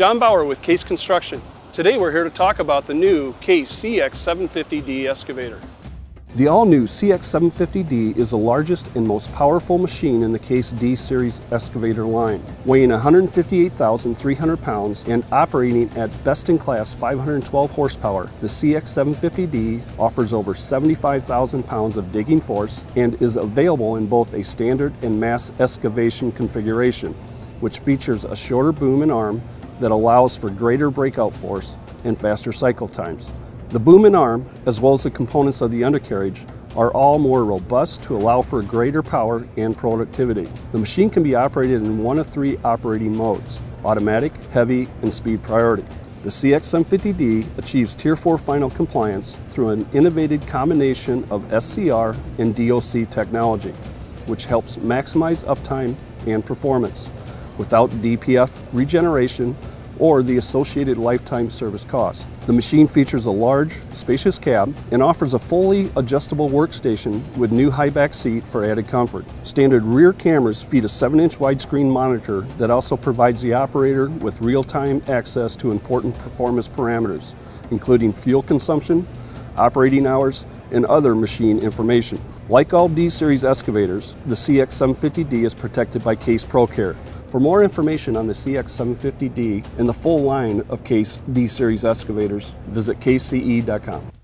John Bauer with Case Construction. Today we're here to talk about the new Case CX750D excavator. The all-new CX750D is the largest and most powerful machine in the Case D-Series excavator line. Weighing 158,300 pounds and operating at best-in-class 512 horsepower, the CX750D offers over 75,000 pounds of digging force and is available in both a standard and mass excavation configuration, which features a shorter boom and arm that allows for greater breakout force and faster cycle times. The boom and arm, as well as the components of the undercarriage, are all more robust to allow for greater power and productivity. The machine can be operated in one of three operating modes, automatic, heavy, and speed priority. The CX750D achieves Tier 4 final compliance through an innovative combination of SCR and DOC technology, which helps maximize uptime and performance without DPF regeneration or the associated lifetime service cost. The machine features a large, spacious cab and offers a fully adjustable workstation with new high back seat for added comfort. Standard rear cameras feed a 7-inch widescreen monitor that also provides the operator with real-time access to important performance parameters, including fuel consumption, operating hours, and other machine information. Like all D-Series excavators, the CX750D is protected by Case ProCare. For more information on the CX750D and the full line of Case D-Series excavators, visit casece.com.